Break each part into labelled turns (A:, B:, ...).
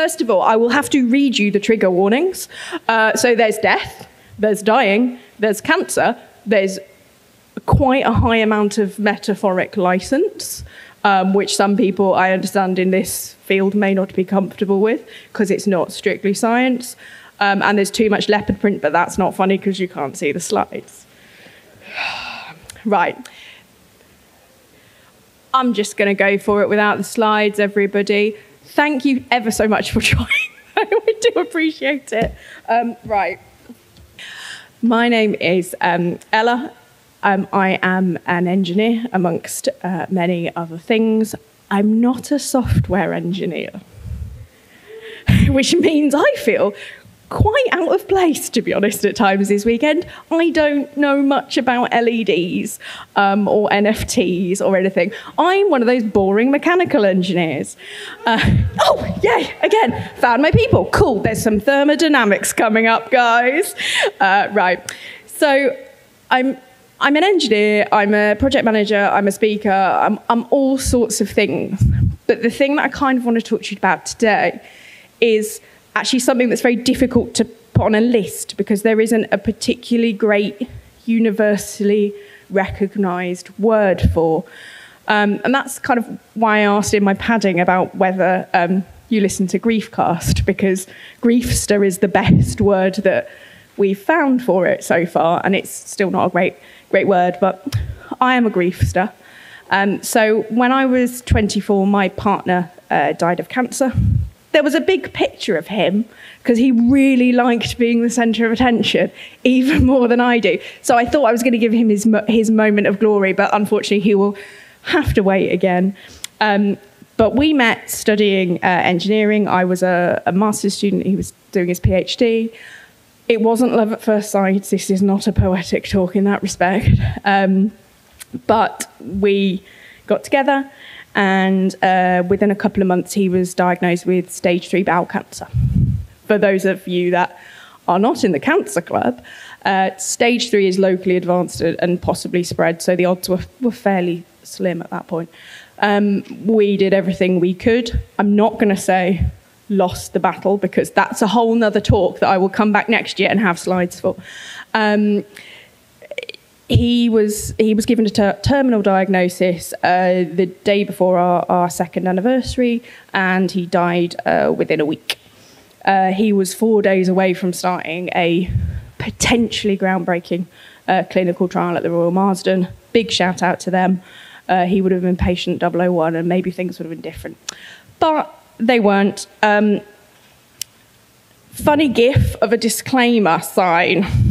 A: first of all, I will have to read you the trigger warnings. Uh, so there's death, there's dying, there's cancer, there's quite a high amount of metaphoric license, um, which some people I understand in this field may not be comfortable with because it's not strictly science. Um, and there's too much leopard print, but that's not funny because you can't see the slides. right. I'm just going to go for it without the slides, everybody. Thank you ever so much for joining. I do appreciate it. Um, right. My name is um, Ella. Um, I am an engineer, amongst uh, many other things. I'm not a software engineer, which means I feel quite out of place, to be honest, at times this weekend. I don't know much about LEDs um, or NFTs or anything. I'm one of those boring mechanical engineers. Uh, oh, yay, again, found my people. Cool, there's some thermodynamics coming up, guys. Uh, right, so I'm I'm an engineer, I'm a project manager, I'm a speaker, I'm, I'm all sorts of things. But the thing that I kind of want to talk to you about today is actually something that's very difficult to put on a list because there isn't a particularly great, universally recognized word for. Um, and that's kind of why I asked in my padding about whether um, you listen to Griefcast, because Griefster is the best word that we've found for it so far, and it's still not a great, great word, but I am a Griefster. Um, so when I was 24, my partner uh, died of cancer there was a big picture of him because he really liked being the center of attention even more than I do. So I thought I was going to give him his, his moment of glory, but unfortunately, he will have to wait again. Um, but we met studying uh, engineering. I was a, a master's student, he was doing his PhD. It wasn't love at first sight. This is not a poetic talk in that respect. Um, but we got together and uh, within a couple of months, he was diagnosed with stage three bowel cancer. For those of you that are not in the cancer club, uh, stage three is locally advanced and possibly spread, so the odds were, were fairly slim at that point. Um, we did everything we could. I'm not going to say lost the battle because that's a whole nother talk that I will come back next year and have slides for. Um, he was he was given a ter- terminal diagnosis uh, the day before our, our, second anniversary, and he died uh, within a week. Uh, he was four days away from starting a potentially groundbreaking uh, clinical trial at the Royal Marsden. Big shout out to them. Uh, he would have been patient 001, and maybe things would have been different, but they weren't. Um, funny gif of a disclaimer sign.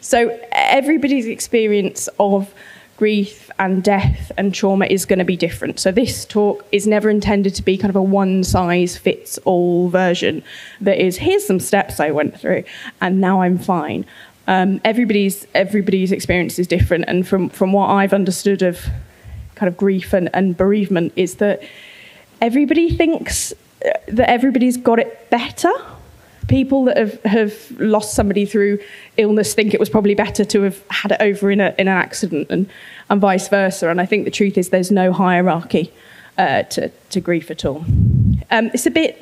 A: So everybody's experience of grief and death and trauma is going to be different. So this talk is never intended to be kind of a one size fits all version that is here's some steps I went through and now I'm fine. Um, everybody's everybody's experience is different, and from from what I've understood of kind of grief and, and bereavement is that everybody thinks uh, that everybody's got it better people that have, have lost somebody through illness think it was probably better to have had it over in, a, in an accident and, and vice versa. And I think the truth is there's no hierarchy uh, to, to grief at all. Um, it's a bit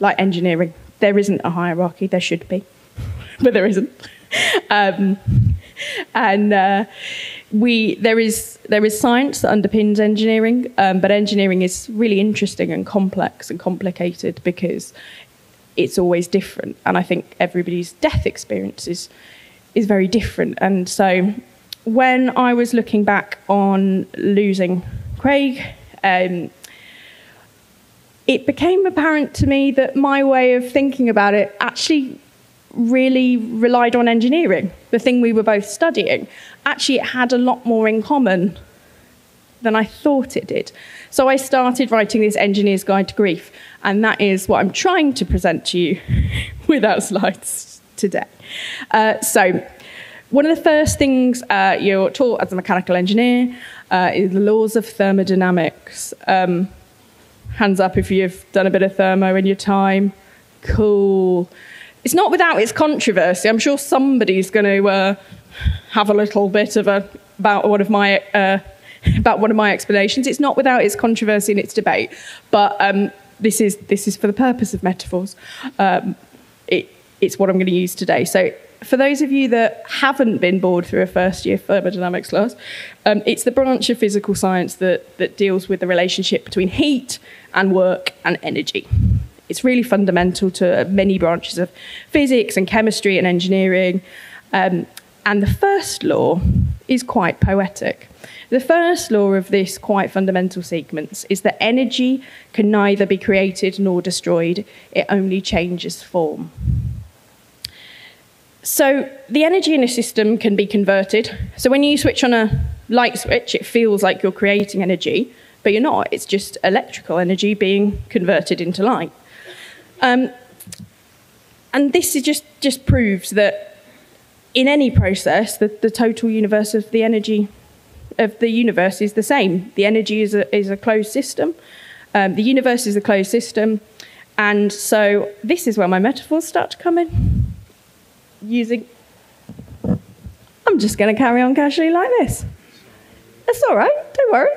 A: like engineering. There isn't a hierarchy, there should be, but there isn't. Um, and uh, we there is there is science that underpins engineering, um, but engineering is really interesting and complex and complicated because it's always different. And I think everybody's death experience is, is very different. And so when I was looking back on losing Craig, um, it became apparent to me that my way of thinking about it actually really relied on engineering, the thing we were both studying. Actually, it had a lot more in common than I thought it did. So I started writing this Engineer's Guide to Grief, and that is what I'm trying to present to you without slides today. Uh, so, one of the first things uh, you're taught as a mechanical engineer uh, is the laws of thermodynamics. Um, hands up if you've done a bit of thermo in your time. Cool. It's not without its controversy. I'm sure somebody's going to uh, have a little bit of a about one of my uh, about one of my explanations. It's not without its controversy and its debate, but um, this is this is for the purpose of metaphors. Um, it, it's what I'm going to use today. So for those of you that haven't been bored through a first year thermodynamics class, um, it's the branch of physical science that, that deals with the relationship between heat and work and energy. It's really fundamental to many branches of physics and chemistry and engineering. Um, and the first law is quite poetic. The first law of this quite fundamental sequence is that energy can neither be created nor destroyed, it only changes form. So the energy in a system can be converted. So when you switch on a light switch, it feels like you're creating energy, but you're not. It's just electrical energy being converted into light. Um, and this just, just proves that in any process, the, the total universe of the energy of the universe is the same. The energy is a, is a closed system. Um, the universe is a closed system. And so this is where my metaphors start to come in using. I'm just going to carry on casually like this. That's all right, don't worry.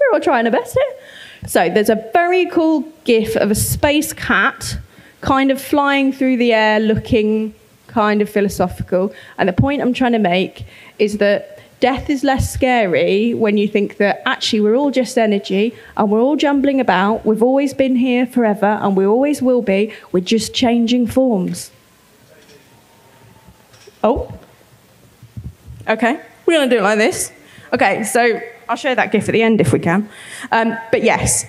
A: We're all trying our best here. So there's a very cool gif of a space cat kind of flying through the air looking kind of philosophical. And the point I'm trying to make is that death is less scary when you think that actually we're all just energy and we're all jumbling about. We've always been here forever and we always will be. We're just changing forms. Oh. Okay, we're going to do it like this. Okay, so I'll show that GIF at the end if we can. Um, but yes,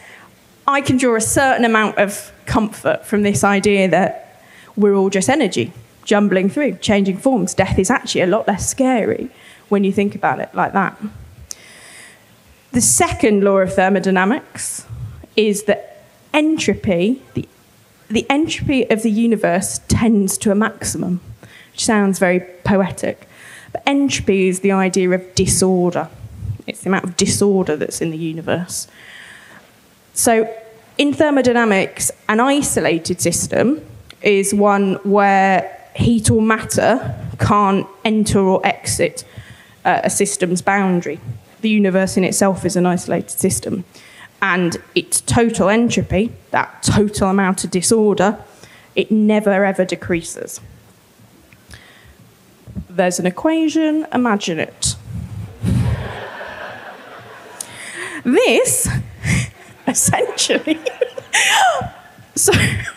A: I can draw a certain amount of comfort from this idea that we're all just energy, jumbling through, changing forms. Death is actually a lot less scary when you think about it like that. The second law of thermodynamics is that entropy, the, the entropy of the universe tends to a maximum which sounds very poetic. But entropy is the idea of disorder. It's the amount of disorder that's in the universe. So, in thermodynamics, an isolated system is one where heat or matter can't enter or exit uh, a system's boundary. The universe in itself is an isolated system. And its total entropy, that total amount of disorder, it never ever decreases there's an equation, imagine it. this, essentially, so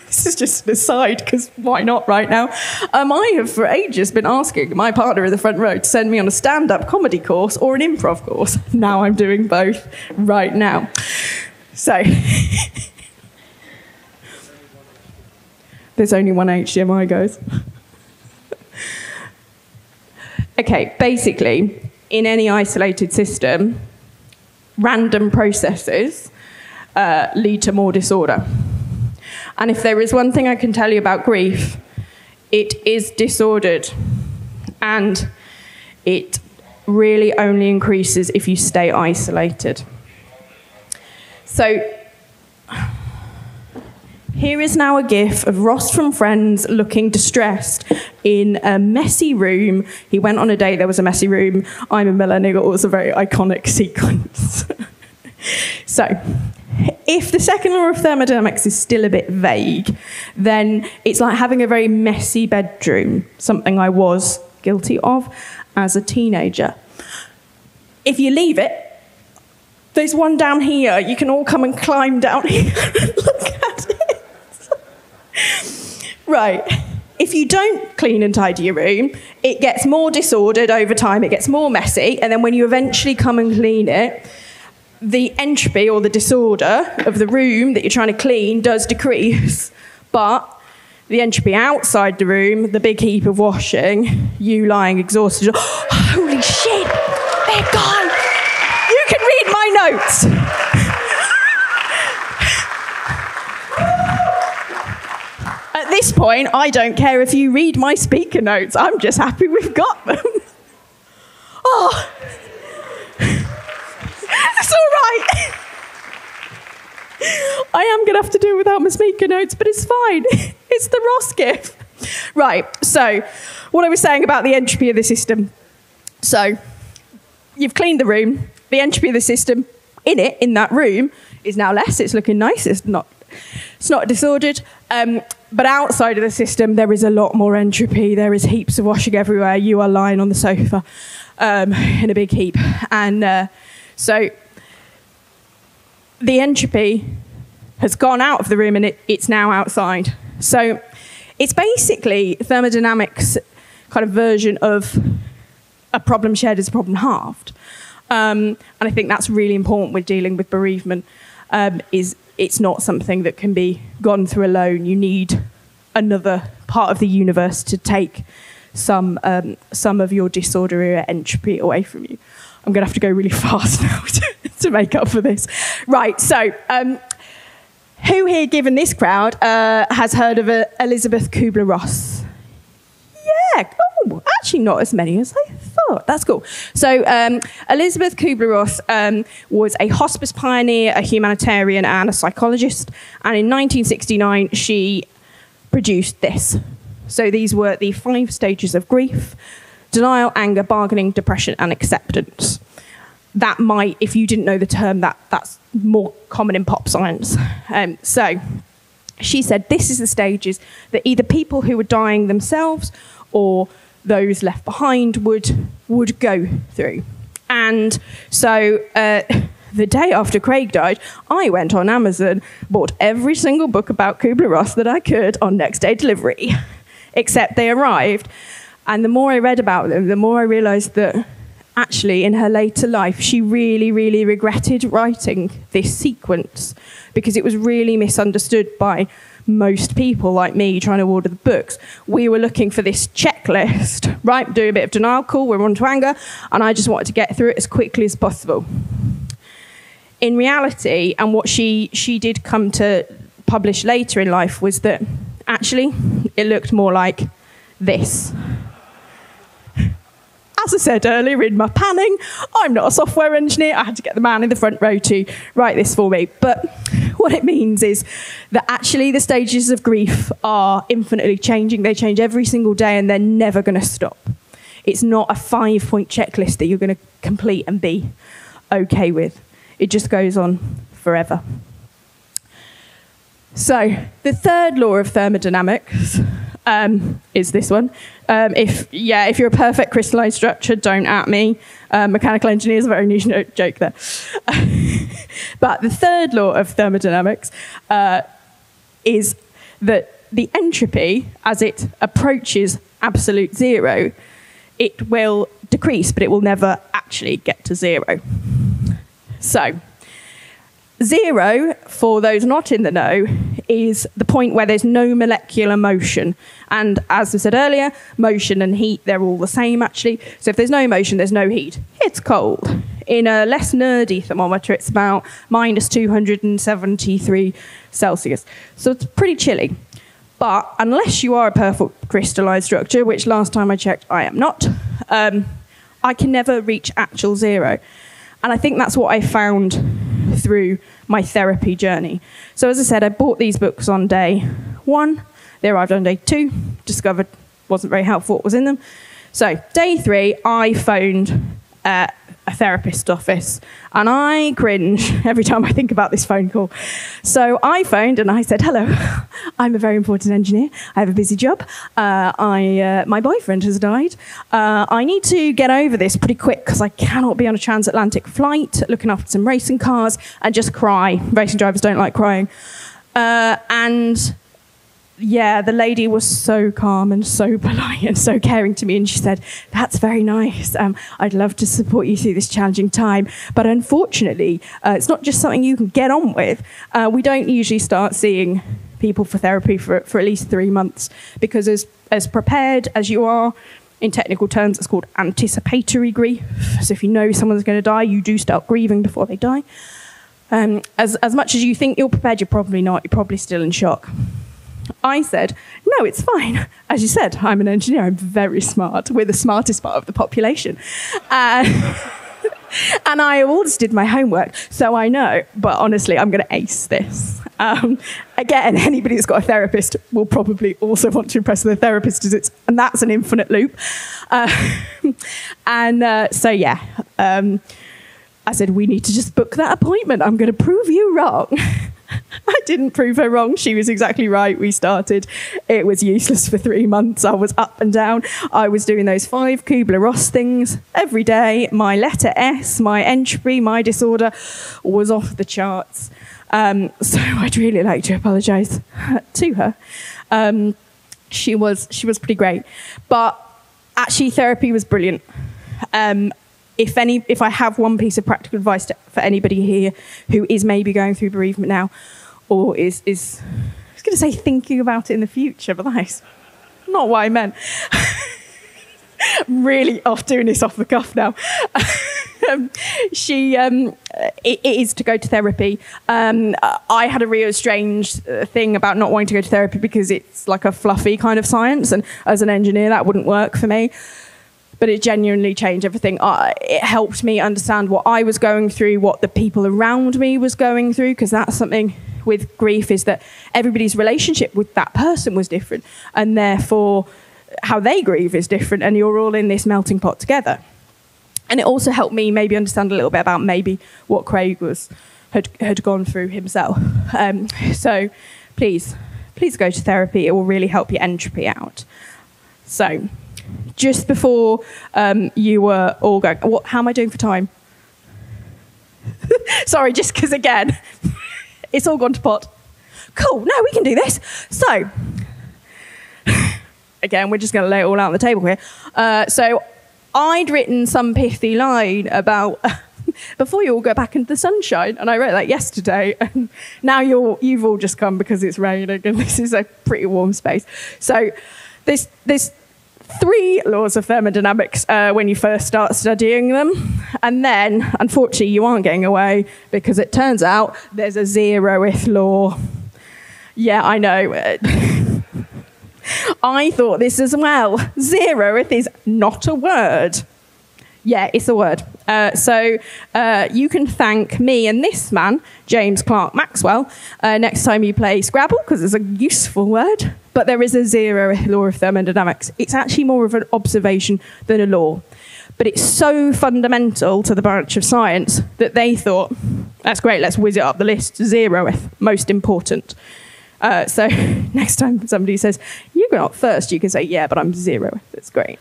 A: this is just an aside because why not right now? Um, I have for ages been asking my partner in the front row to send me on a stand up comedy course or an improv course. Now I'm doing both right now. So. There's only one HDMI, guys. Okay, basically, in any isolated system, random processes uh, lead to more disorder. And if there is one thing I can tell you about grief, it is disordered. And it really only increases if you stay isolated. So, here is now a gif of Ross from Friends looking distressed in a messy room. He went on a date, there was a messy room. I'm a millennial, it was a very iconic sequence. so, if the second law of thermodynamics is still a bit vague, then it's like having a very messy bedroom, something I was guilty of as a teenager. If you leave it, there's one down here. You can all come and climb down here and look at it. right. If you don't clean and tidy your room, it gets more disordered over time, it gets more messy, and then when you eventually come and clean it, the entropy or the disorder of the room that you're trying to clean does decrease, but the entropy outside the room, the big heap of washing, you lying exhausted, holy shit, they're gone. You can read my notes. At this point, I don't care if you read my speaker notes. I'm just happy we've got them. oh, right. I am going to have to do it without my speaker notes, but it's fine. It's the Ross GIF. Right, so what I was saying about the entropy of the system. So you've cleaned the room, the entropy of the system in it, in that room, is now less. It's looking nice. It's not It's not disordered. Um, but outside of the system, there is a lot more entropy. There is heaps of washing everywhere. You are lying on the sofa um, in a big heap. And uh, so the entropy has gone out of the room and it, it's now outside. So it's basically thermodynamics kind of version of a problem shared is a problem halved. Um, and I think that's really important with dealing with bereavement. Um, is it's not something that can be gone through alone. You need another part of the universe to take some um, some of your disorder or entropy away from you. I'm going to have to go really fast now to, to make up for this. Right, so um, who here, given this crowd, uh, has heard of uh, Elisabeth Kubler Ross? Yeah, oh, actually, not as many as I thought. That's cool. So, um, Elisabeth Kubler Ross um, was a hospice pioneer, a humanitarian, and a psychologist. And in 1969, she produced this. So, these were the five stages of grief denial, anger, bargaining, depression, and acceptance. That might, if you didn't know the term, that, that's more common in pop science. Um, so, she said this is the stages that either people who were dying themselves or those left behind would would go through. And so uh, the day after Craig died, I went on Amazon, bought every single book about Kubler Ross that I could on next day delivery, except they arrived. And the more I read about them, the more I realized that actually in her later life, she really, really regretted writing this sequence because it was really misunderstood by most people like me trying to order the books, we were looking for this checklist, right? Do a bit of denial, call, we're on to anger, and I just wanted to get through it as quickly as possible. In reality, and what she, she did come to publish later in life was that actually it looked more like this as I said earlier in my panning, I'm not a software engineer. I had to get the man in the front row to write this for me. But what it means is that actually the stages of grief are infinitely changing. They change every single day and they're never going to stop. It's not a five point checklist that you're going to complete and be okay with. It just goes on forever. So, the third law of thermodynamics um, is this one. Um, if yeah, if you're a perfect crystalline structure, don't at me. Um, mechanical engineers, a very niche joke there. but the third law of thermodynamics uh, is that the entropy, as it approaches absolute zero, it will decrease, but it will never actually get to zero. So Zero, for those not in the know, is the point where there's no molecular motion. And as I said earlier, motion and heat, they're all the same actually. So if there's no motion, there's no heat. It's cold. In a less nerdy thermometer, it's about minus 273 Celsius. So it's pretty chilly. But unless you are a perfect crystallized structure, which last time I checked I am not, um, I can never reach actual zero. And I think that's what I found through my therapy journey. So, as I said, I bought these books on day one. They arrived on day two, discovered wasn't very helpful what was in them. So, day three, I phoned uh, a therapist office. And I cringe every time I think about this phone call. So I phoned and I said, Hello, I'm a very important engineer. I have a busy job. Uh, I, uh, my boyfriend has died. Uh, I need to get over this pretty quick because I cannot be on a transatlantic flight looking after some racing cars and just cry. Racing drivers don't like crying. Uh, and yeah, the lady was so calm and so polite and so caring to me. And she said, That's very nice. Um, I'd love to support you through this challenging time. But unfortunately, uh, it's not just something you can get on with. Uh, we don't usually start seeing people for therapy for, for at least three months because, as, as prepared as you are, in technical terms, it's called anticipatory grief. So if you know someone's going to die, you do start grieving before they die. Um, as, as much as you think you're prepared, you're probably not. You're probably still in shock. I said, no, it's fine. As you said, I'm an engineer. I'm very smart. We're the smartest part of the population. Uh, and I always did my homework, so I know. But honestly, I'm going to ace this. Um, again, anybody that's got a therapist will probably also want to impress the therapist, it's, and that's an infinite loop. Uh, and uh, so, yeah, um, I said, we need to just book that appointment. I'm going to prove you wrong. I didn't prove her wrong. She was exactly right. We started. It was useless for three months. I was up and down. I was doing those five Kubler Ross things every day. My letter S, my entropy, my disorder was off the charts. Um, so I'd really like to apologise to her. Um, she was she was pretty great, but actually therapy was brilliant. Um, if any, if I have one piece of practical advice to, for anybody here who is maybe going through bereavement now, or is is I was going to say thinking about it in the future, but that's not what I meant. really off doing this off the cuff now. um, she um, it, it is to go to therapy. Um, I had a real strange uh, thing about not wanting to go to therapy because it's like a fluffy kind of science, and as an engineer, that wouldn't work for me but it genuinely changed everything. It helped me understand what I was going through, what the people around me was going through, because that's something with grief is that everybody's relationship with that person was different, and therefore how they grieve is different, and you're all in this melting pot together. And it also helped me maybe understand a little bit about maybe what Craig was had had gone through himself. Um, so please, please go to therapy. It will really help your entropy out. So just before um, you were all going, what, how am I doing for time? Sorry, just because again, it's all gone to pot. Cool, no, we can do this. So, again, we're just going to lay it all out on the table here. Uh, so, I'd written some pithy line about before you all go back into the sunshine, and I wrote that yesterday. And now you're you've all just come because it's raining, and this is a pretty warm space. So, this this three laws of thermodynamics uh, when you first start studying them. And then, unfortunately, you aren't getting away because it turns out there's a zeroth law. Yeah, I know. I thought this as well. Zeroth is not a word. Yeah, it's a word. Uh, so uh, you can thank me and this man, James Clerk Maxwell, uh, next time you play Scrabble, because it's a useful word. But there is a zero law of thermodynamics. It's actually more of an observation than a law. But it's so fundamental to the branch of science that they thought, that's great, let's whiz it up the list. Zeroth, most important. Uh, so next time somebody says, you go up first, you can say, yeah, but I'm zeroth. That's great.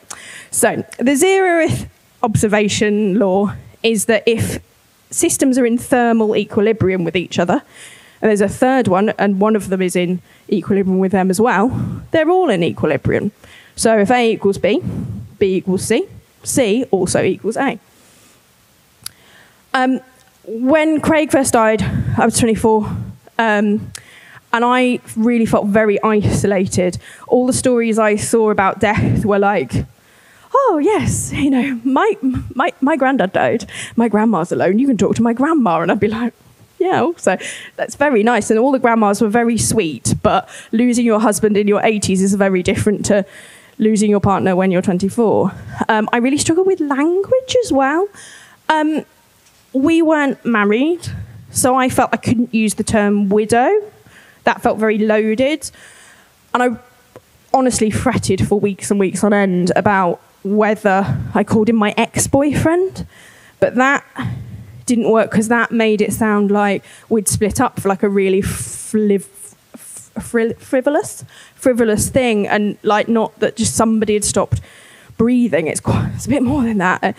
A: So the zeroth observation law is that if systems are in thermal equilibrium with each other, and there's a third one, and one of them is in equilibrium with them as well, they're all in equilibrium. So if A equals B, B equals C, C also equals A. Um, when Craig first died, I was 24, um, and I really felt very isolated. All the stories I saw about death were like, oh yes, you know, my my my granddad died. My grandma's alone. You can talk to my grandma, and I'd be like, yeah. So that's very nice. And all the grandmas were very sweet, but losing your husband in your 80s is very different to losing your partner when you're 24. Um, I really struggle with language as well. Um, we weren't married, so I felt I couldn't use the term widow. That felt very loaded. And I honestly fretted for weeks and weeks on end about whether I called him my ex boyfriend, but that didn't work because that made it sound like we'd split up for like a really fliv- frivolous, frivolous thing, and like not that just somebody had stopped breathing. It's quite, it's a bit more than that.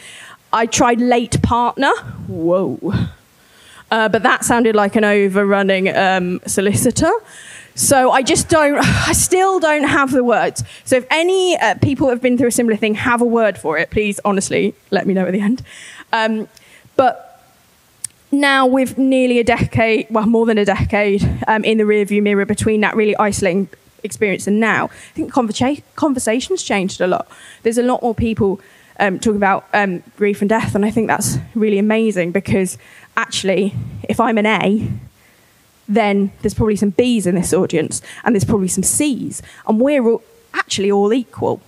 A: I tried late partner. Whoa. Uh, but that sounded like an overrunning um, solicitor. So I just don't, I still don't have the words. So if any uh, people have been through a similar thing have a word for it, please honestly let me know at the end. Um, but now with nearly a decade, well, more than a decade um, in the rearview mirror between that really isolating experience and now, I think conversa- conversations changed a lot. There's a lot more people um, talking about um, grief and death, and I think that's really amazing because actually, if I'm an A, then there's probably some Bs in this audience, and there's probably some Cs, and we're all, actually all equal.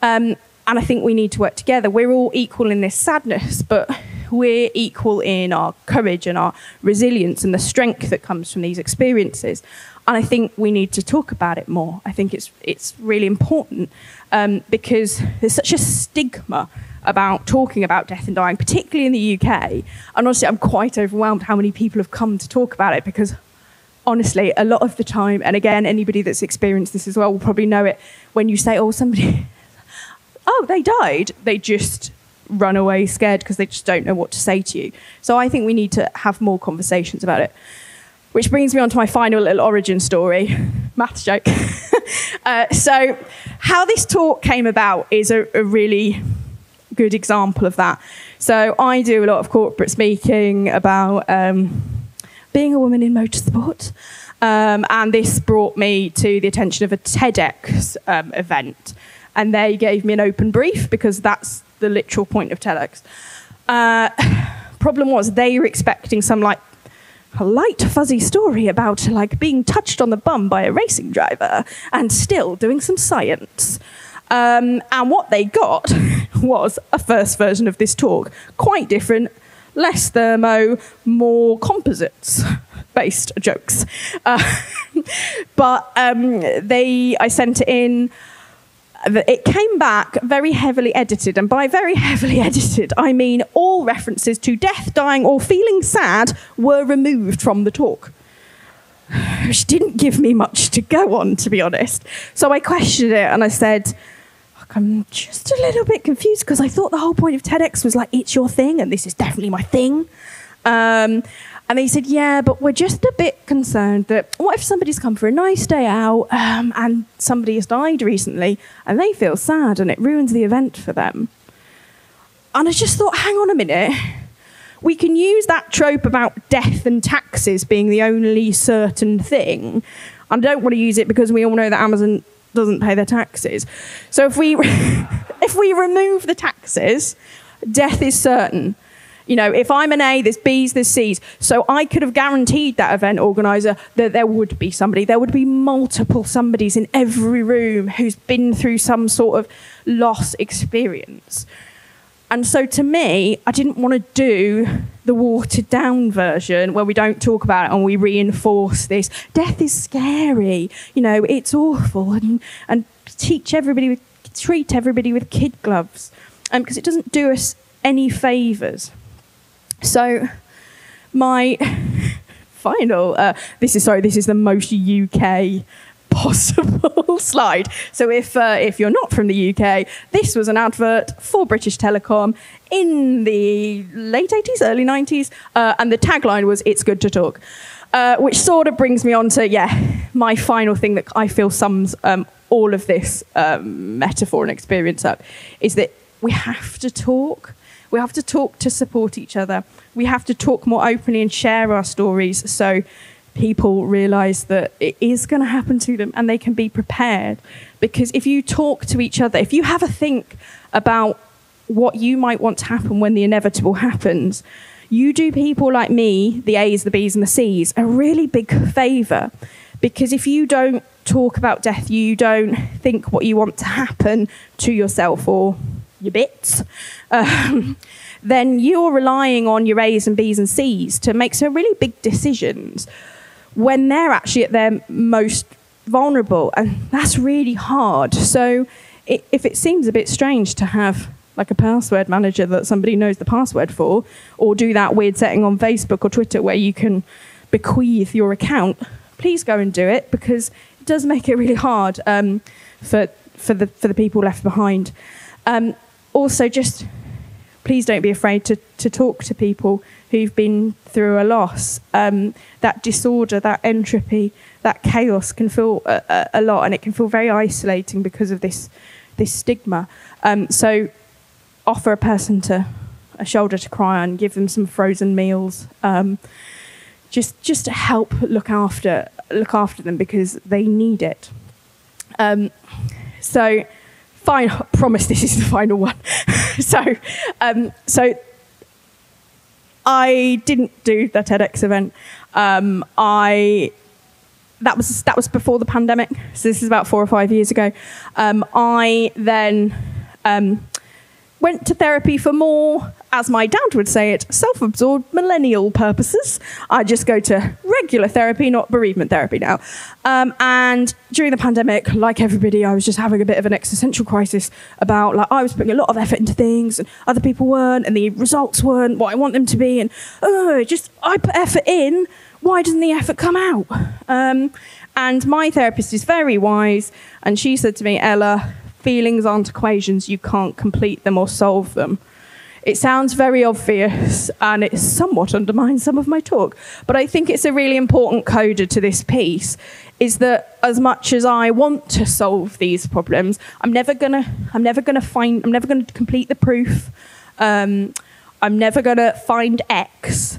A: Um, and I think we need to work together. We're all equal in this sadness, but we're equal in our courage and our resilience and the strength that comes from these experiences. And I think we need to talk about it more. I think it's it's really important um, because there's such a stigma about talking about death and dying, particularly in the UK. And honestly, I'm quite overwhelmed how many people have come to talk about it because honestly, a lot of the time, and again, anybody that's experienced this as well will probably know it. When you say, "Oh, somebody, oh, they died," they just run away scared because they just don't know what to say to you. So I think we need to have more conversations about it. Which brings me on to my final little origin story, maths joke. uh, so, how this talk came about is a, a really good example of that. So, I do a lot of corporate speaking about um, being a woman in motorsport. Um, and this brought me to the attention of a TEDx um, event. And they gave me an open brief because that's the literal point of TEDx. Uh, problem was they were expecting some like a light fuzzy story about like being touched on the bum by a racing driver and still doing some science. Um, and what they got was a first version of this talk, quite different, less thermo, more composites based jokes. Uh, but um, they, I sent it in it came back very heavily edited, and by very heavily edited, I mean all references to death, dying, or feeling sad were removed from the talk. Which didn't give me much to go on, to be honest. So I questioned it and I said, I'm just a little bit confused because I thought the whole point of TEDx was like, it's your thing, and this is definitely my thing. Um, and they said, yeah, but we're just a bit concerned that what if somebody's come for a nice day out um, and somebody has died recently and they feel sad and it ruins the event for them? And I just thought, hang on a minute. We can use that trope about death and taxes being the only certain thing. I don't want to use it because we all know that Amazon doesn't pay their taxes. So if we if we remove the taxes, death is certain. You know, if I'm an A, there's B's, there's C's. So I could have guaranteed that event organizer that there would be somebody. There would be multiple somebodies in every room who's been through some sort of loss experience. And so to me, I didn't want to do the watered down version where we don't talk about it and we reinforce this. Death is scary, you know, it's awful, and, and teach everybody, treat everybody with kid gloves because um, it doesn't do us any favours. So, my final, uh, this is sorry, this is the most UK possible slide. So if uh, if you're not from the UK, this was an advert for British Telecom in the late 80s, early 90s, uh, and the tagline was "It's good to talk," uh, which sort of brings me on to yeah, my final thing that I feel sums um, all of this um, metaphor and experience up is that we have to talk. We have to talk to support each other. We have to talk more openly and share our stories so people realize that it is going to happen to them and they can be prepared. Because if you talk to each other, if you have a think about what you might want to happen when the inevitable happens, you do people like me, the A's, the B's, and the C's, a really big favor. Because if you don't talk about death, you don't think what you want to happen to yourself or your bits, um, then you're relying on your A's and B's and C's to make some really big decisions when they're actually at their most vulnerable. And that's really hard. So it, if it seems a bit strange to have like a password manager that somebody knows the password for, or do that weird setting on Facebook or Twitter where you can bequeath your account, please go and do it because it does make it really hard um, for, for, the, for the people left behind. Um, also, just please don't be afraid to, to talk to people who've been through a loss. Um, that disorder, that entropy, that chaos can feel a, a, lot, and it can feel very isolating because of this this stigma. Um, so, offer a person to a shoulder to cry on, give them some frozen meals, um, just just to help look after look after them because they need it. Um, so fine, I promise this is the final one. so, um, so I didn't do the TEDx event. Um, I that was that was before the pandemic, so this is about four or five years ago. Um, I then um, went to therapy for more, as my dad would say it, self absorbed millennial purposes. I just go to regular therapy, not bereavement therapy now. Um, and during the pandemic, like everybody, I was just having a bit of an existential crisis about like I was putting a lot of effort into things and other people weren't, and the results weren't what I want them to be. And oh, just I put effort in. Why doesn't the effort come out? Um, and my therapist is very wise, and she said to me, Ella, feelings aren't equations, you can't complete them or solve them. It sounds very obvious and it somewhat undermines some of my talk, but I think it's a really important coda to this piece is that as much as I want to solve these problems, I'm never gonna I'm never gonna find I'm never gonna complete the proof. Um, I'm never gonna find X.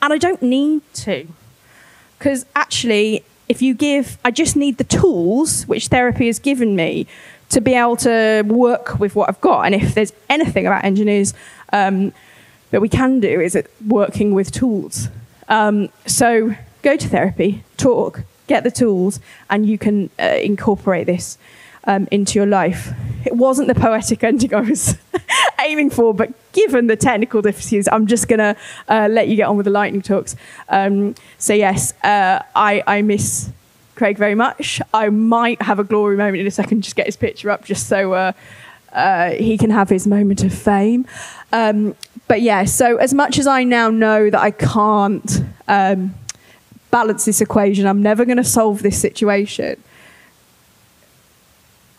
A: And I don't need to. Because actually, if you give I just need the tools which therapy has given me to be able to work with what I've got. And if there's anything about engineers um, that we can do, is it working with tools. Um, so go to therapy, talk, get the tools, and you can uh, incorporate this um, into your life. It wasn't the poetic ending I was aiming for, but given the technical difficulties, I'm just going to uh, let you get on with the lightning talks. Um, so, yes, uh, I, I miss Craig very much. I might have a glory moment in a second, just get his picture up, just so uh, uh, he can have his moment of fame. Um, but yeah, so as much as I now know that I can't um, balance this equation, I'm never going to solve this situation.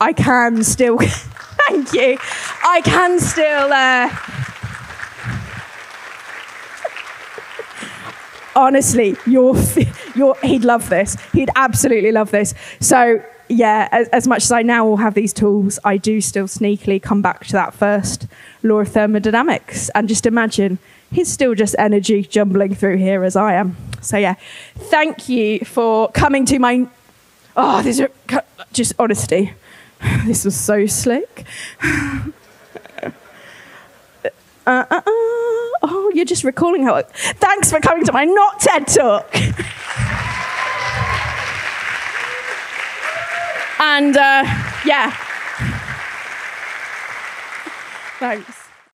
A: I can still, thank you, I can still. Uh, honestly, you're, you're, he'd love this. He'd absolutely love this. So, yeah, as, as, much as I now will have these tools, I do still sneakily come back to that first law of thermodynamics and just imagine he's still just energy jumbling through here as I am. So, yeah, thank you for coming to my. Oh, this is just honesty. This was so slick. uh, uh, uh. Oh, you're just recalling how. Thanks for coming to my not TED talk. and uh, yeah. Thanks.